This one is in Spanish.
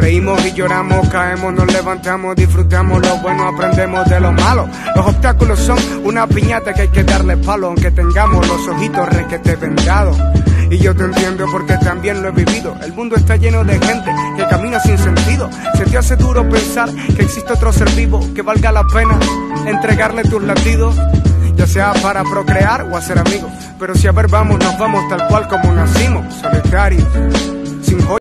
Reímos y lloramos, caemos, nos levantamos, disfrutamos lo bueno, aprendemos de lo malo. Los obstáculos son una piñata que hay que darle palo, aunque tengamos los ojitos requete vendados. Y yo te entiendo porque también lo he vivido. El mundo está lleno de gente que camina sin sentido. Se te hace duro pensar que existe otro ser vivo que valga la pena entregarle tus latidos. Ya sea para procrear o hacer amigos. Pero si a ver vamos, nos vamos tal cual como nacimos, solitarios, sin joyas.